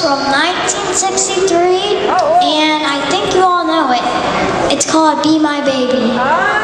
from 1963, and I think you all know it. It's called Be My Baby.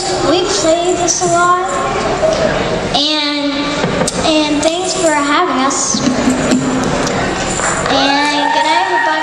And we played this a lot. And and thanks for having us. And good night.